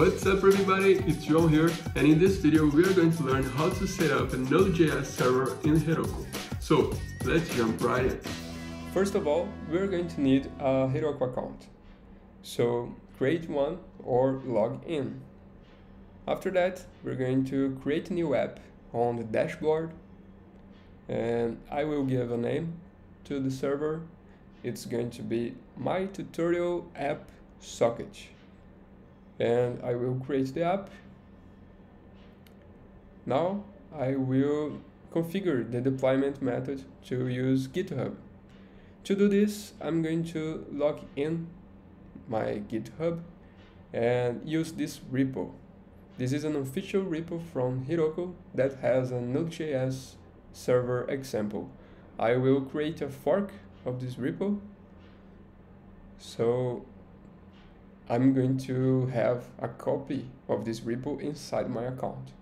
What's up everybody, it's João here and in this video we are going to learn how to set up a Node.js server in Heroku. So let's jump right in. First of all, we're going to need a Heroku account. So create one or log in. After that, we're going to create a new app on the dashboard and I will give a name to the server. It's going to be my tutorial app socket and I will create the app. Now I will configure the deployment method to use GitHub. To do this, I'm going to log in my GitHub and use this repo. This is an official repo from Heroku that has a Node.js server example. I will create a fork of this repo. So I'm going to have a copy of this repo inside my account.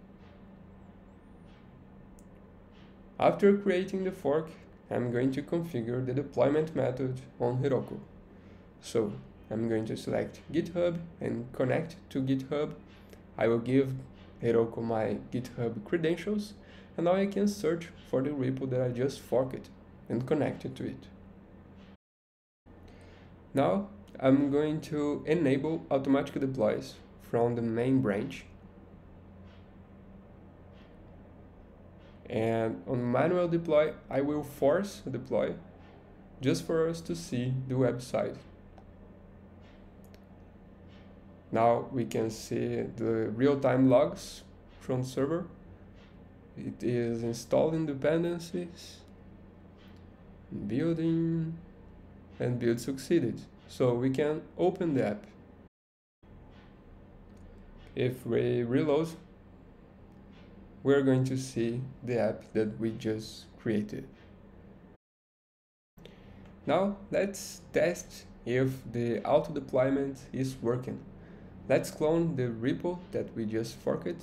After creating the fork, I'm going to configure the deployment method on Heroku. So I'm going to select GitHub and connect to GitHub. I will give Heroku my GitHub credentials and now I can search for the repo that I just forked and connect it to it. Now I'm going to enable automatic deploys from the main branch. And on manual deploy, I will force deploy just for us to see the website. Now we can see the real-time logs from server. It is installing dependencies, building, and build succeeded. So we can open the app. If we reload, we're going to see the app that we just created. Now let's test if the auto deployment is working. Let's clone the repo that we just forked.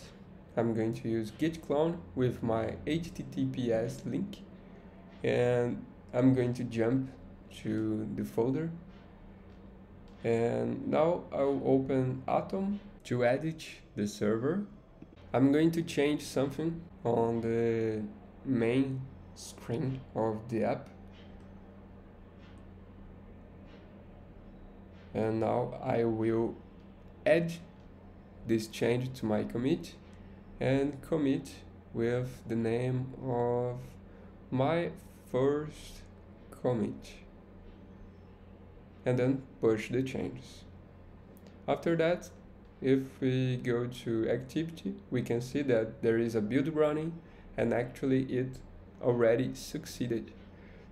I'm going to use git clone with my HTTPS link and I'm going to jump to the folder and now I'll open Atom to edit the server. I'm going to change something on the main screen of the app. And now I will add this change to my commit and commit with the name of my first commit and then push the changes. After that, if we go to activity, we can see that there is a build running and actually it already succeeded.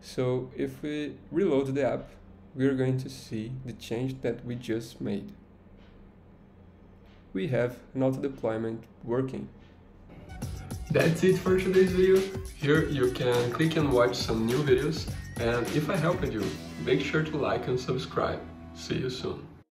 So if we reload the app, we're going to see the change that we just made. We have an auto deployment working. That's it for today's video. Here you can click and watch some new videos and if I helped you, make sure to like and subscribe. See you soon.